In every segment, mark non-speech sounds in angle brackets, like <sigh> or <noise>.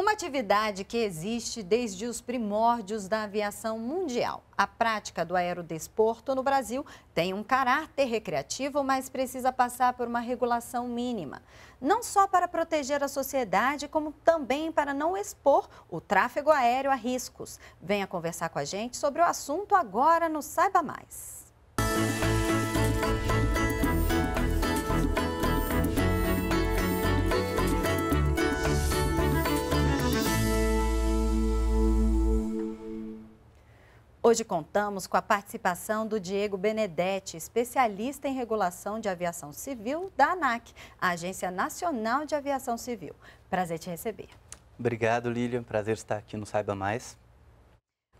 Uma atividade que existe desde os primórdios da aviação mundial. A prática do aerodesporto no Brasil tem um caráter recreativo, mas precisa passar por uma regulação mínima. Não só para proteger a sociedade, como também para não expor o tráfego aéreo a riscos. Venha conversar com a gente sobre o assunto agora no Saiba Mais. Hoje contamos com a participação do Diego Benedetti, especialista em regulação de aviação civil da ANAC, a Agência Nacional de Aviação Civil. Prazer te receber. Obrigado, Lilian. Prazer estar aqui no Saiba Mais.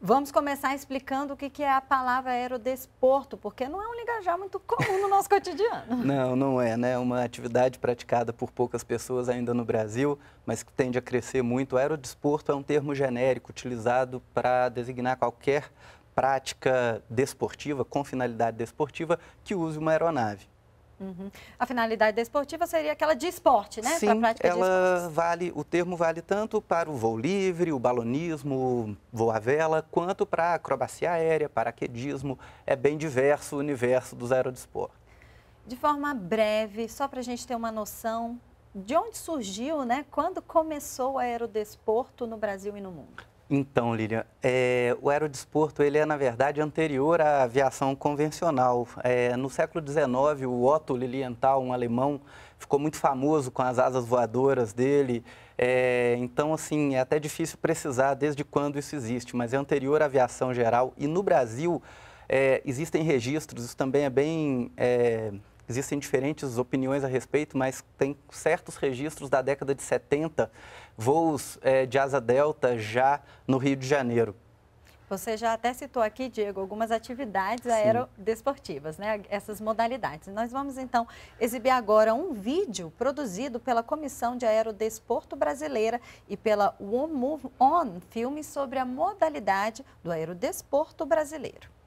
Vamos começar explicando o que é a palavra aerodesporto, porque não é um linguajar muito comum no nosso <laughs> cotidiano. Não, não é, né? Uma atividade praticada por poucas pessoas ainda no Brasil, mas que tende a crescer muito. O aerodesporto é um termo genérico utilizado para designar qualquer prática desportiva, com finalidade desportiva, que use uma aeronave. Uhum. A finalidade desportiva seria aquela de esporte, né? Sim, ela vale, o termo vale tanto para o voo livre, o balonismo, voo à vela, quanto para a acrobacia aérea, paraquedismo. É bem diverso o universo dos aerodesportos. De forma breve, só para a gente ter uma noção de onde surgiu, né? Quando começou o aerodesporto no Brasil e no mundo? Então, Lilian, é, o aerodesporto ele é, na verdade, anterior à aviação convencional. É, no século XIX, o Otto Lilienthal, um alemão, ficou muito famoso com as asas voadoras dele. É, então, assim, é até difícil precisar desde quando isso existe, mas é anterior à aviação geral. E no Brasil, é, existem registros, isso também é bem é, existem diferentes opiniões a respeito, mas tem certos registros da década de 70 voos é, de asa delta já no Rio de Janeiro. Você já até citou aqui, Diego, algumas atividades Sim. aerodesportivas, né? essas modalidades. Nós vamos então exibir agora um vídeo produzido pela Comissão de Aerodesporto Brasileira e pela One Move On, filme sobre a modalidade do aerodesporto brasileiro.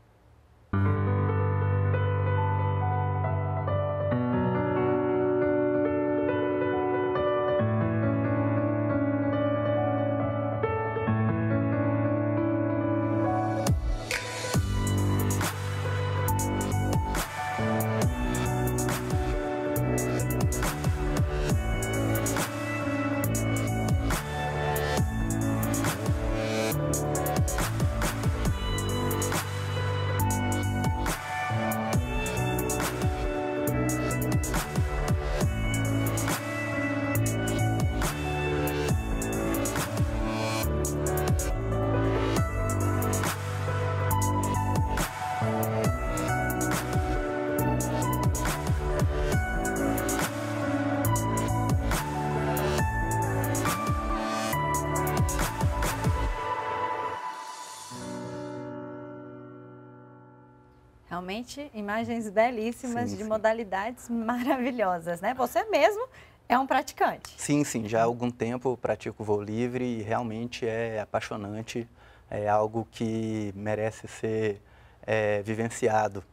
Imagens belíssimas sim, de sim. modalidades maravilhosas, né? Você mesmo é um praticante. Sim, sim. Já há algum tempo pratico voo livre e realmente é apaixonante. É algo que merece ser é, vivenciado.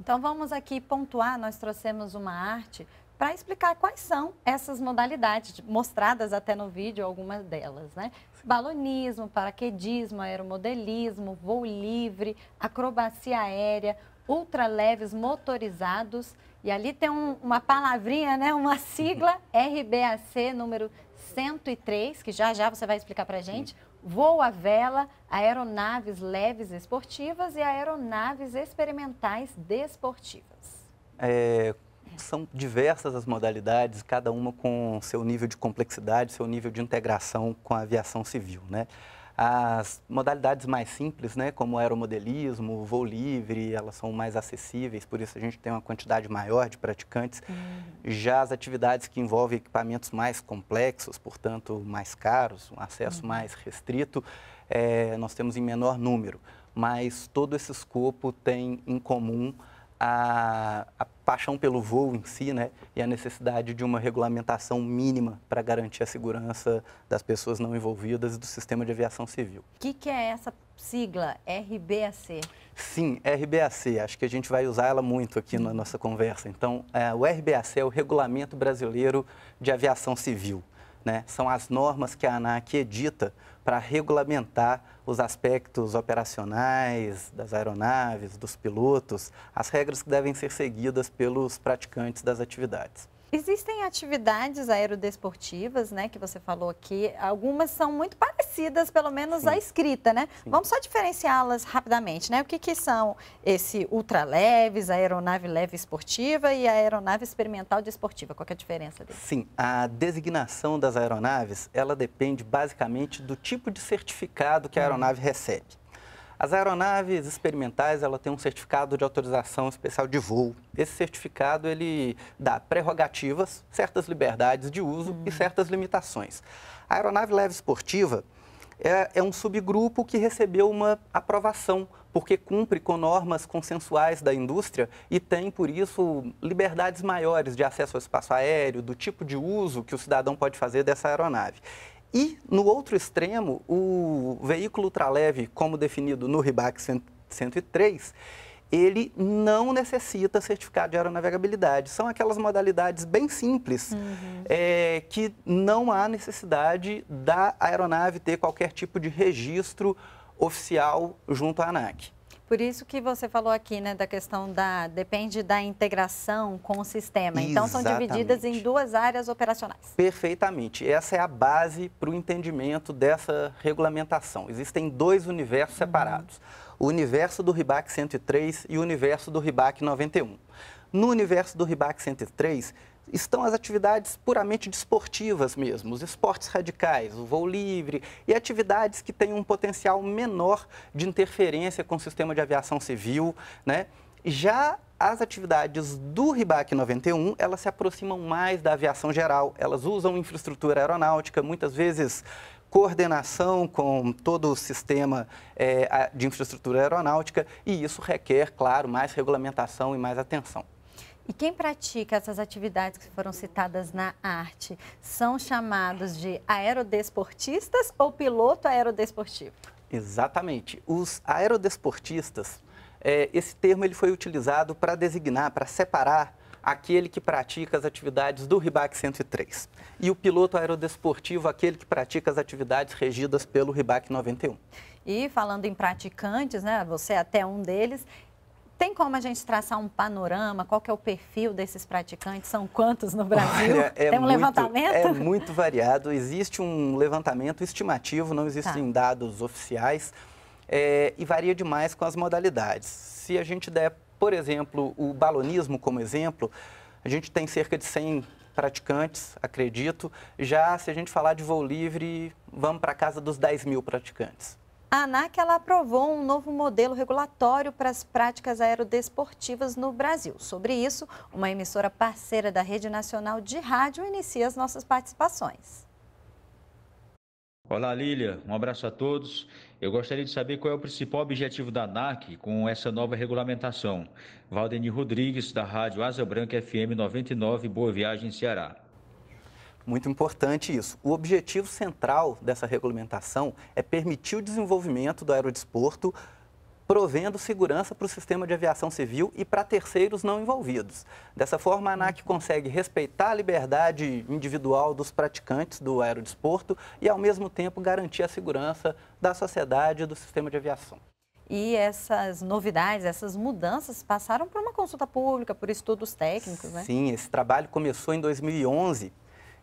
Então, vamos aqui pontuar. Nós trouxemos uma arte para explicar quais são essas modalidades, mostradas até no vídeo, algumas delas, né? Balonismo, paraquedismo, aeromodelismo, voo livre, acrobacia aérea, ultraleves motorizados. E ali tem um, uma palavrinha, né, uma sigla <laughs> RBAC número 103, que já já você vai explicar para a gente. Voo à vela, aeronaves leves esportivas e aeronaves experimentais desportivas. É, são diversas as modalidades, cada uma com seu nível de complexidade, seu nível de integração com a aviação civil, né? As modalidades mais simples, né, como o aeromodelismo, o voo livre, elas são mais acessíveis, por isso a gente tem uma quantidade maior de praticantes. Uhum. Já as atividades que envolvem equipamentos mais complexos, portanto mais caros, um acesso uhum. mais restrito, é, nós temos em menor número. Mas todo esse escopo tem em comum a, a, paixão pelo voo em si, né, e a necessidade de uma regulamentação mínima para garantir a segurança das pessoas não envolvidas e do sistema de aviação civil. O que, que, é essa sigla RBAC? Sim, RBAC. Acho que a gente vai usar ela muito aqui na nossa conversa. Então, é, o RBAC é o Regulamento Brasileiro de Aviação Civil. né? São as normas que a ANAC edita para regulamentar os aspectos operacionais das aeronaves, dos pilotos, as regras que devem ser seguidas pelos praticantes das atividades. Existem atividades aerodesportivas, né, que você falou aqui. Algumas são muito parecidas, pelo menos Sim. a escrita, né? Sim. Vamos só diferenciá-las rapidamente, né? O que, que são esse ultraleves, a aeronave leve esportiva e a aeronave experimental de esportiva? Qual é a diferença deles? Sim, a designação das aeronaves, ela depende basicamente do tipo de certificado que a hum. aeronave recebe. As aeronaves experimentais, ela tem um certificado de autorização especial de voo. Esse certificado, ele dá prerrogativas, certas liberdades de uso uhum. e certas limitações. A aeronave leve esportiva é, é um subgrupo que recebeu uma aprovação, porque cumpre com normas consensuais da indústria e tem, por isso, liberdades maiores de acesso ao espaço aéreo, do tipo de uso que o cidadão pode fazer dessa aeronave. E, no outro extremo, o veículo ultraleve, como definido no RIBAC 103, ele não necessita certificado de aeronavegabilidade. São aquelas modalidades bem simples uhum. é, que não há necessidade da aeronave ter qualquer tipo de registro oficial junto à ANAC. Por isso que você falou aqui, né, da questão da depende da integração com o sistema. Então Exatamente. são divididas em duas áreas operacionais. Perfeitamente. Essa é a base para o entendimento dessa regulamentação. Existem dois universos uhum. separados: o universo do RIBAC 103 e o universo do RIBAC 91. No universo do RIBAC 103, estão as atividades puramente desportivas mesmo, os esportes radicais, o voo livre e atividades que têm um potencial menor de interferência com o sistema de aviação civil, né? Já as atividades do RIBAC 91, elas se aproximam mais da aviação geral, elas usam infraestrutura aeronáutica, muitas vezes coordenação com todo o sistema é, de infraestrutura aeronáutica e isso requer, claro, mais regulamentação e mais atenção. E quem pratica essas atividades que foram citadas na arte são chamados de aerodesportistas ou piloto aerodesportivo? Exatamente. Os aerodesportistas, é, esse termo ele foi utilizado para designar, para separar aquele que pratica as atividades do RIBAC 103. E o piloto aerodesportivo, aquele que pratica as atividades regidas pelo RIBAC 91. E falando em praticantes, né, você é até um deles, tem como a gente traçar um panorama? Qual que é o perfil desses praticantes? São quantos no Brasil? Olha, é Tem um muito, levantamento? É muito variado. Existe um levantamento estimativo, não existem tá. dados oficiais é, e varia demais com as modalidades. Se a gente der, por exemplo, o balonismo como exemplo, a gente tem cerca de 100 praticantes, acredito. Já se a gente falar de voo livre, vamos para casa dos 10 mil praticantes. A ANAC ela aprovou um novo modelo regulatório para as práticas aerodesportivas no Brasil. Sobre isso, uma emissora parceira da Rede Nacional de Rádio inicia as nossas participações. Olá, Lília. Um abraço a todos. Eu gostaria de saber qual é o principal objetivo da ANAC com essa nova regulamentação. Valdeni Rodrigues, da Rádio Asa Branca FM 99, Boa Viagem, Ceará. Muito importante isso. O objetivo central dessa regulamentação é permitir o desenvolvimento do aerodesporto, provendo segurança para o sistema de aviação civil e para terceiros não envolvidos. Dessa forma, a ANAC consegue respeitar a liberdade individual dos praticantes do aerodesporto e, ao mesmo tempo, garantir a segurança da sociedade e do sistema de aviação. E essas novidades, essas mudanças passaram por uma consulta pública, por estudos técnicos, né? Sim, esse trabalho começou em 2011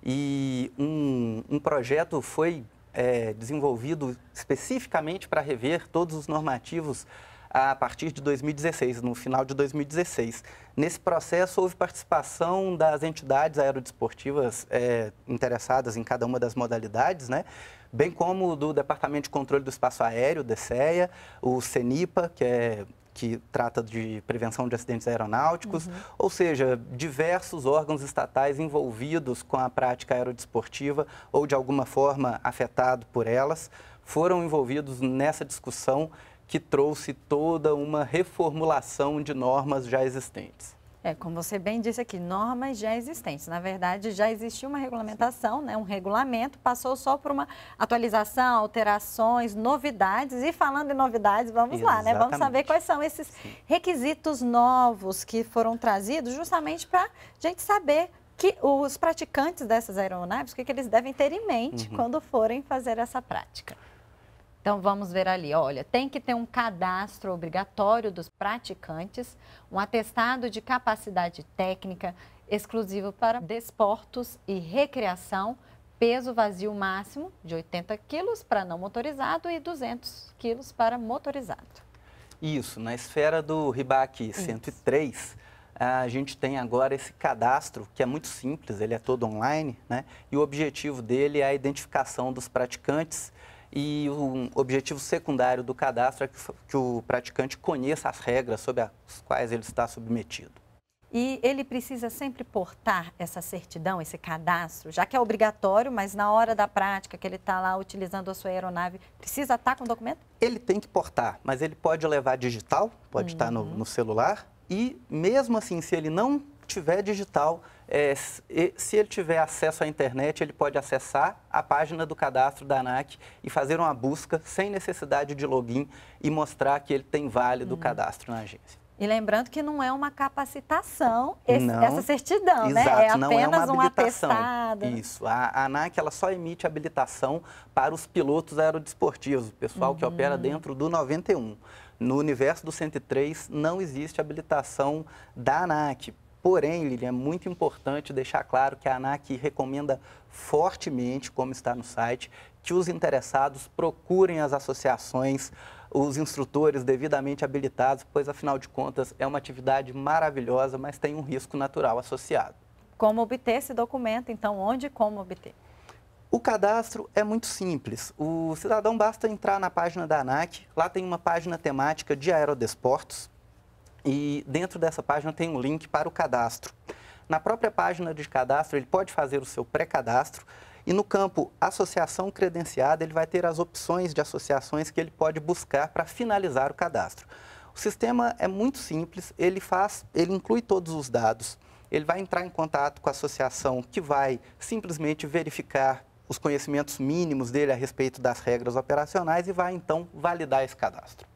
e um, um projeto foi é, desenvolvido especificamente para rever todos os normativos a partir de 2016, no final de 2016. Nesse processo, houve participação das entidades aerodesportivas é, interessadas em cada uma das modalidades, né? bem como do Departamento de Controle do Espaço Aéreo, DECEA, o CENIPA, que é que trata de prevenção de acidentes aeronáuticos, uhum. ou seja, diversos órgãos estatais envolvidos com a prática aerodesportiva ou de alguma forma afetado por elas, foram envolvidos nessa discussão que trouxe toda uma reformulação de normas já existentes. É, como você bem disse aqui, normas já existentes. Na verdade, já existia uma regulamentação, né, um regulamento, passou só por uma atualização, alterações, novidades. E falando em novidades, vamos Exatamente. lá, né? Vamos saber quais são esses requisitos novos que foram trazidos justamente para a gente saber que os praticantes dessas aeronaves, o que, que eles devem ter em mente uhum. quando forem fazer essa prática. Então vamos ver ali, olha, tem que ter um cadastro obrigatório dos praticantes, um atestado de capacidade técnica exclusivo para desportos e recreação, peso vazio máximo de 80 quilos para não motorizado e 200 quilos para motorizado. Isso, na esfera do RIBAC 103, Isso. a gente tem agora esse cadastro que é muito simples, ele é todo online, né? E o objetivo dele é a identificação dos praticantes e o objetivo secundário do cadastro é que, o praticante conheça as regras sobre as quais ele está submetido. E ele precisa sempre portar essa certidão, esse cadastro, já que é obrigatório, mas na hora da prática que ele está lá utilizando a sua aeronave, precisa estar com o documento? Ele tem que portar, mas ele pode levar digital, pode uhum. estar no, no celular, e mesmo assim, se ele não tiver digital, é, se ele tiver acesso à internet, ele pode acessar a página do cadastro da ANAC e fazer uma busca sem necessidade de login e mostrar que ele tem válido o uhum. cadastro na agência. E lembrando que não é uma capacitação esse, não, essa certidão, exato, né? É apenas não é uma um atestado. Isso. A, a ANAC ela só emite habilitação para os pilotos aerodesportivos, o pessoal uhum. que opera dentro do 91. No universo do 103 não existe habilitação da ANAC Porém, Lili, é muito importante deixar claro que a ANAC recomenda fortemente, como está no site, que os interessados procurem as associações, os instrutores devidamente habilitados, pois, afinal de contas, é uma atividade maravilhosa, mas tem um risco natural associado. Como obter esse documento, então, onde e como obter? O cadastro é muito simples. O cidadão basta entrar na página da ANAC, lá tem uma página temática de aerodesportos, e dentro dessa página tem um link para o cadastro. Na própria página de cadastro, ele pode fazer o seu pré-cadastro e no campo Associação Credenciada, ele vai ter as opções de associações que ele pode buscar para finalizar o cadastro. O sistema é muito simples, ele faz, ele inclui todos os dados. Ele vai entrar em contato com a associação que vai simplesmente verificar os conhecimentos mínimos dele a respeito das regras operacionais e vai então validar esse cadastro.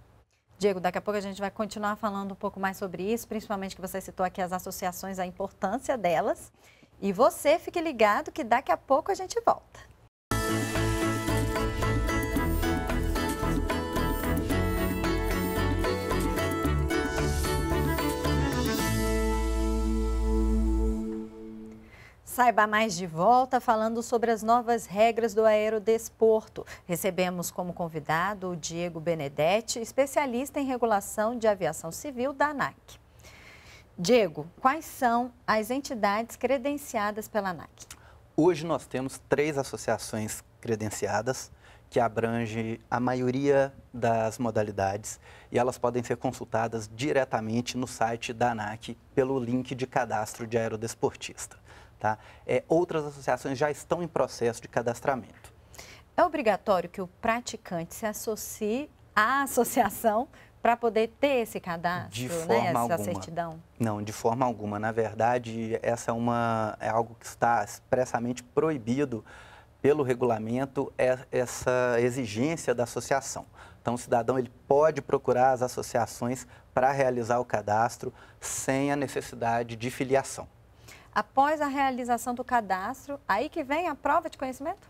Diego, daqui a pouco a gente vai continuar falando um pouco mais sobre isso, principalmente que você citou aqui as associações, a importância delas. E você fique ligado que daqui a pouco a gente volta. Saiba mais de volta falando sobre as novas regras do aerodesporto. Recebemos como convidado o Diego Benedetti, especialista em regulação de aviação civil da ANAC. Diego, quais são as entidades credenciadas pela ANAC? Hoje nós temos três associações credenciadas que abrangem a maioria das modalidades e elas podem ser consultadas diretamente no site da ANAC pelo link de cadastro de aerodesportista. Tá? É, outras associações já estão em processo de cadastramento. É obrigatório que o praticante se associe à associação para poder ter esse cadastro, de né, forma né, essa alguma. certidão? Não, de forma alguma. Na verdade, essa é, uma, é algo que está expressamente proibido pelo regulamento, é essa exigência da associação. Então, o cidadão ele pode procurar as associações para realizar o cadastro sem a necessidade de filiação após a realização do cadastro, aí que vem a prova de conhecimento?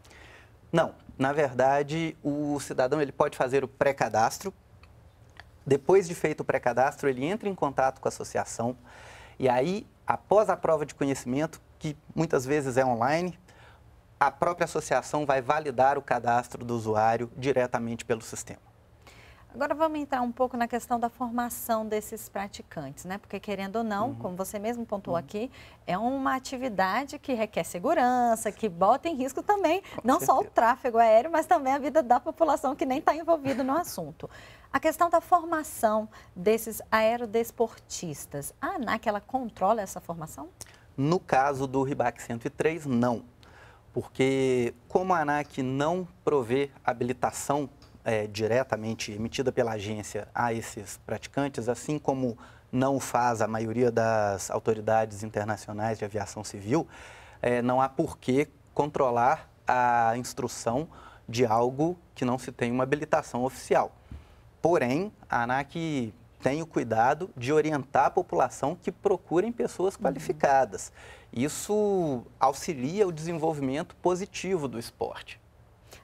Não, na verdade, o cidadão ele pode fazer o pré-cadastro. Depois de feito o pré-cadastro, ele entra em contato com a associação e aí, após a prova de conhecimento, que muitas vezes é online, a própria associação vai validar o cadastro do usuário diretamente pelo sistema. Agora vamos entrar um pouco na questão da formação desses praticantes, né? Porque querendo ou não, uhum. como você mesmo pontuou uhum. aqui, é uma atividade que requer segurança, que bota em risco também Com não certeza. só o tráfego aéreo, mas também a vida da população que nem está envolvida no assunto. A questão da formação desses aerodesportistas, a ANAC ela controla essa formação? No caso do RIBAC 103, não. Porque como a ANAC não provê habilitação é, diretamente emitida pela agência a esses praticantes, assim como não faz a maioria das autoridades internacionais de aviação civil, é, não há por que controlar a instrução de algo que não se tem uma habilitação oficial. Porém, a ANAC tem o cuidado de orientar a população que procurem pessoas uhum. qualificadas. Isso auxilia o desenvolvimento positivo do esporte.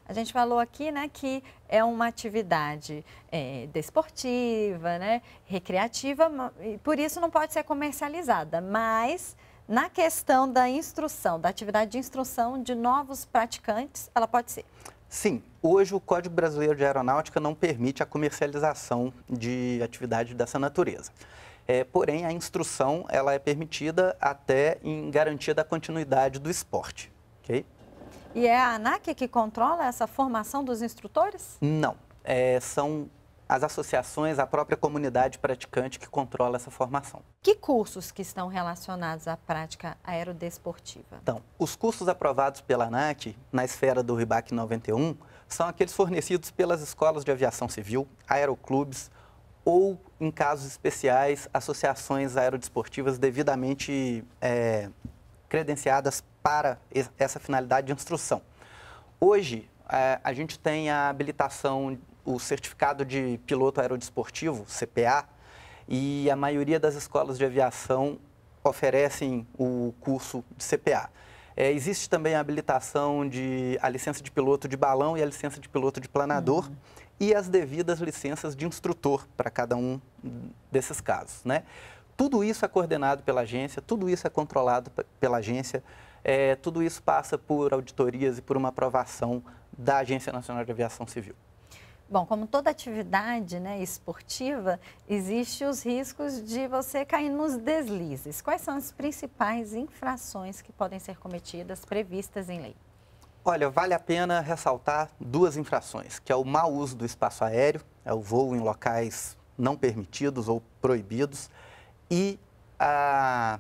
A gente falou aqui, né, que é uma atividade é, desportiva, né, recreativa, e por isso não pode ser comercializada. Mas na questão da instrução, da atividade de instrução de novos praticantes, ela pode ser. Sim, hoje o Código Brasileiro de Aeronáutica não permite a comercialização de atividade dessa natureza. É, porém, a instrução ela é permitida até em garantia da continuidade do esporte. Okay? E é a ANAC que controla essa formação dos instrutores? Não. É, são as associações, a própria comunidade praticante que controla essa formação. Que cursos que estão relacionados à prática aerodesportiva? Então, os cursos aprovados pela ANAC na esfera do RIBAC 91 são aqueles fornecidos pelas escolas de aviação civil, aeroclubes ou, em casos especiais, associações aerodesportivas devidamente é, credenciadas para essa finalidade de instrução. Hoje, é, a gente tem a habilitação, o certificado de piloto aerodesportivo, CPA, e a maioria das escolas de aviação oferecem o curso de CPA. É, existe também a habilitação de a licença de piloto de balão e a licença de piloto de planador uhum. e as devidas licenças de instrutor para cada um desses casos, né? Tudo isso é coordenado pela agência, tudo isso é controlado pela agência, é, tudo isso passa por auditorias e por uma aprovação da Agência Nacional de Aviação Civil. Bom, como toda atividade né, esportiva, existem os riscos de você cair nos deslizes. Quais são as principais infrações que podem ser cometidas, previstas em lei? Olha, vale a pena ressaltar duas infrações, que é o mau uso do espaço aéreo, é o voo em locais não permitidos ou proibidos, e a,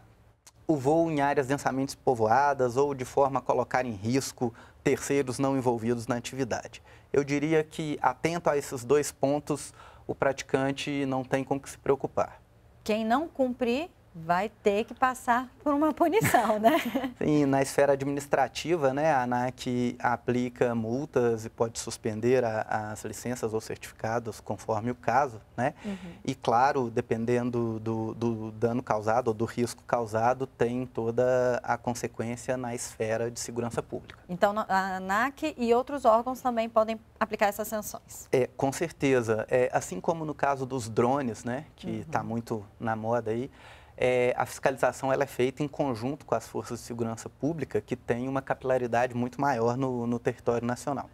o voo em áreas densamente povoadas ou de forma a colocar em risco terceiros não envolvidos na atividade. Eu diria que, atento a esses dois pontos, o praticante não tem com que se preocupar. Quem não cumprir vai ter que passar por uma punição, né? <laughs> Sim, na esfera administrativa, né, a ANAC aplica multas e pode suspender a, as licenças ou certificados conforme o caso, né? Uhum. E claro, dependendo do, do, dano causado ou do risco causado, tem toda a consequência na esfera de segurança pública. Então, a ANAC e outros órgãos também podem aplicar essas sanções? É, com certeza. É, assim como no caso dos drones, né, que está uhum. muito na moda aí, é, a fiscalização ela é feita em conjunto com as forças de segurança pública, que têm uma capilaridade muito maior no, no território nacional.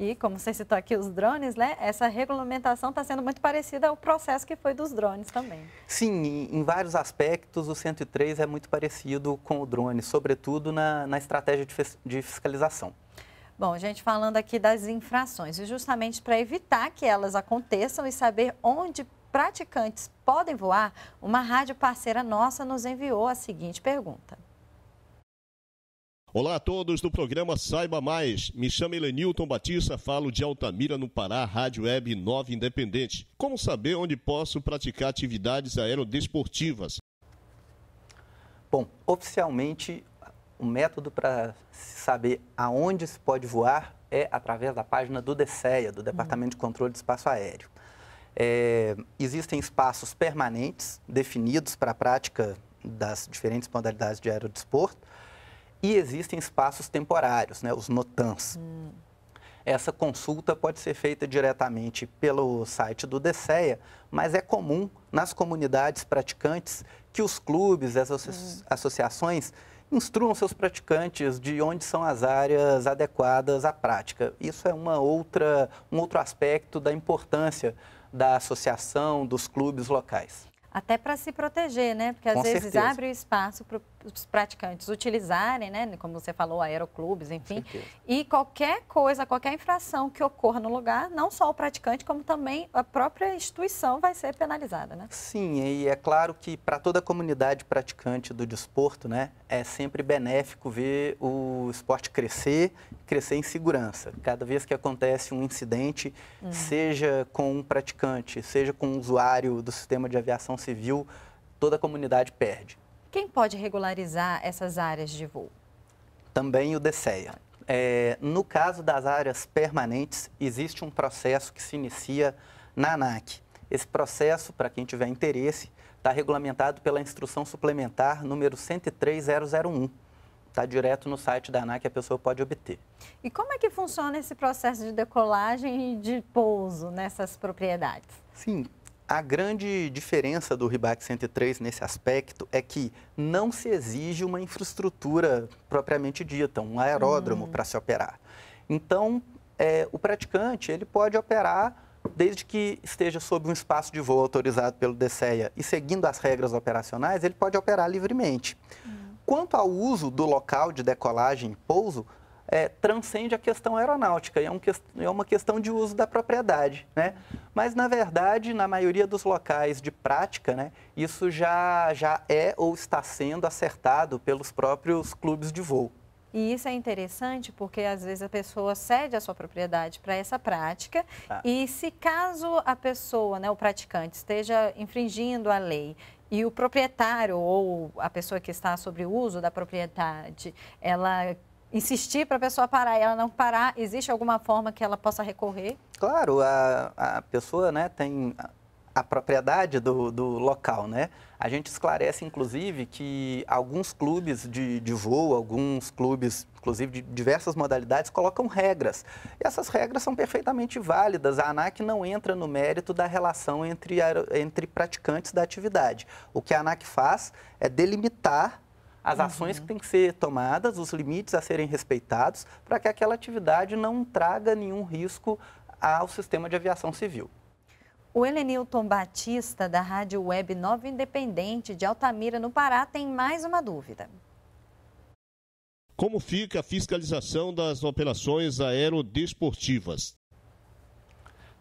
E como você citou aqui os drones, né? Essa regulamentação está sendo muito parecida ao processo que foi dos drones também. Sim, em, em, vários aspectos o 103 é muito parecido com o drone, sobretudo na, na estratégia de, de fiscalização. Bom, gente, falando aqui das infrações, e justamente para evitar que elas aconteçam e saber onde praticantes podem voar, uma rádio parceira nossa nos enviou a seguinte pergunta. Olá a todos do programa Saiba Mais. Me chamo Elenilton Batista, falo de Altamira, no Pará, Rádio Web 9 Independente. Como saber onde posso praticar atividades aerodesportivas? Bom, oficialmente, o método para saber aonde se pode voar é através da página do DECEA, do Departamento de Controle de Espaço Aéreo. É, existem espaços permanentes definidos para a prática das diferentes modalidades de aerodesporto e existem espaços temporários, né, os NOTANs. Hum. Essa consulta pode ser feita diretamente pelo site do DCEA, mas é comum nas comunidades praticantes que os clubes, as associa hum. associações instruam seus praticantes de onde são as áreas adequadas à prática. Isso é uma outra, um outro aspecto da importância da associação, dos clubes locais. Até para se proteger, né? Porque às Com vezes certeza. abre o espaço para os praticantes utilizarem, né? Como você falou, aeroclubes, enfim. E qualquer coisa, qualquer infração que ocorra no lugar, não só o praticante, como também a própria instituição vai ser penalizada, né? Sim, e é claro que para toda a comunidade praticante do desporto, né? É sempre benéfico ver o esporte crescer, crescer em segurança. Cada vez que acontece um incidente, uhum. seja com um praticante, seja com um usuário do sistema de aviação civil, toda a comunidade perde. Quem pode regularizar essas áreas de voo? Também o DCEA. É, no caso das áreas permanentes, existe um processo que se inicia na ANAC. Esse processo, para quem tiver interesse, está regulamentado pela instrução suplementar número 103001. Está direto no site da ANAC, a pessoa pode obter. E como é que funciona esse processo de decolagem e de pouso nessas propriedades? Sim, a grande diferença do RIBAC 103 nesse aspecto é que não se exige uma infraestrutura propriamente dita, um aeródromo hum. para se operar. Então, é, o praticante ele pode operar desde que esteja sob um espaço de voo autorizado pelo DCEA e seguindo as regras operacionais, ele pode operar livremente. Hum. Quanto ao uso do local de decolagem e pouso, é, transcende a questão aeronáutica, é, um, é, uma questão de uso da propriedade. Né? Mas, na verdade, na maioria dos locais de prática, né, isso já, já é ou está sendo acertado pelos próprios clubes de voo. E isso é interessante porque às vezes a pessoa cede a sua propriedade para essa prática ah. e se caso a pessoa, né, o praticante, esteja infringindo a lei e o proprietário ou a pessoa que está sobre o uso da propriedade, ela insistir para a pessoa parar e ela não parar, existe alguma forma que ela possa recorrer? Claro, a, a pessoa né, tem a propriedade do, do local, né? A gente esclarece, inclusive, que alguns clubes de, de voo, alguns clubes, inclusive de diversas modalidades, colocam regras. E essas regras são perfeitamente válidas. A ANAC não entra no mérito da relação entre, entre praticantes da atividade. O que a ANAC faz é delimitar as uhum. ações que têm que ser tomadas, os limites a serem respeitados, para que aquela atividade não traga nenhum risco ao sistema de aviação civil. O Helenilton Batista, da Rádio Web Nova Independente de Altamira, no Pará, tem mais uma dúvida. Como fica a fiscalização das operações aerodesportivas?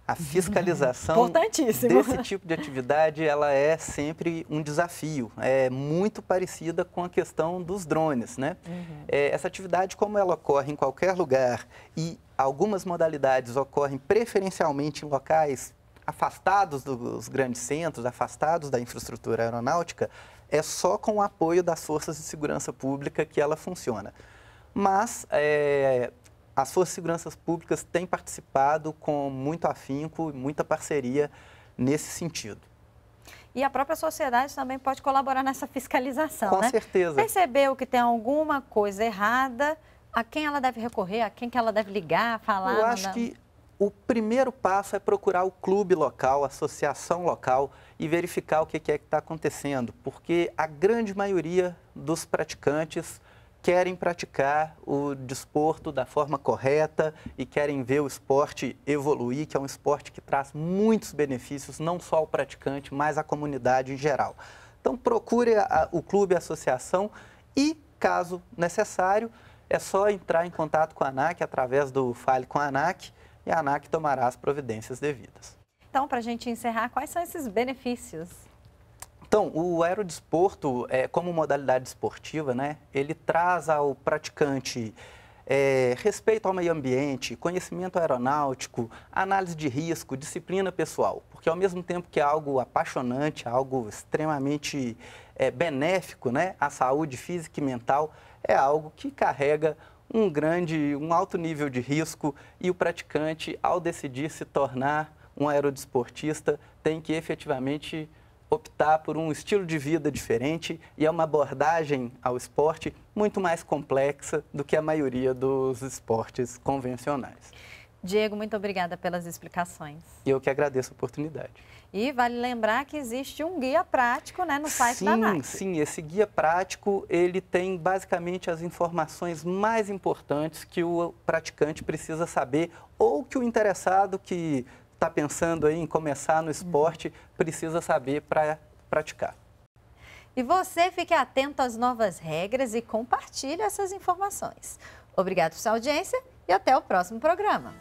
A fiscalização desse tipo de atividade ela é sempre um desafio. É muito parecida com a questão dos drones, né? Uhum. É, essa atividade, como ela ocorre em qualquer lugar e algumas modalidades ocorrem preferencialmente em locais afastados dos grandes centros, afastados da infraestrutura aeronáutica, é só com o apoio das forças de segurança pública que ela funciona. Mas é, as forças de segurança públicas têm participado com muito afinco, muita parceria nesse sentido. E a própria sociedade também pode colaborar nessa fiscalização, Com né? certeza. Percebeu que tem alguma coisa errada, a quem ela deve recorrer, a quem que ela deve ligar, falar? Eu acho que o primeiro passo é procurar o clube local, a associação local e verificar o que é que está acontecendo, porque a grande maioria dos praticantes querem praticar o desporto da forma correta e querem ver o esporte evoluir, que é um esporte que traz muitos benefícios, não só ao praticante, mas à comunidade em geral. Então, procure a, o clube, a associação e, caso necessário, é só entrar em contato com a ANAC através do Fale com a ANAC e a ANAC tomará as providências devidas. Então, para a gente encerrar, quais são esses benefícios? Então, o aerodesporto, é, como modalidade esportiva, né, ele traz ao praticante é, respeito ao meio ambiente, conhecimento aeronáutico, análise de risco, disciplina pessoal. Porque ao mesmo tempo que é algo apaixonante, algo extremamente é, benéfico né, à saúde física e mental, é algo que carrega um grande, um alto nível de risco e o praticante, ao decidir se tornar um aerodesportista, tem que efetivamente optar por um estilo de vida diferente e é uma abordagem ao esporte muito mais complexa do que a maioria dos esportes convencionais. Diego, muito obrigada pelas explicações. Eu que agradeço a oportunidade. E vale lembrar que existe um guia prático né, no site sim, da ANAC. Sim, esse guia prático ele tem basicamente as informações mais importantes que o praticante precisa saber ou que o interessado que está pensando em começar no esporte precisa saber para praticar. E você fique atento às novas regras e compartilhe essas informações. Obrigado por sua audiência e até o próximo programa.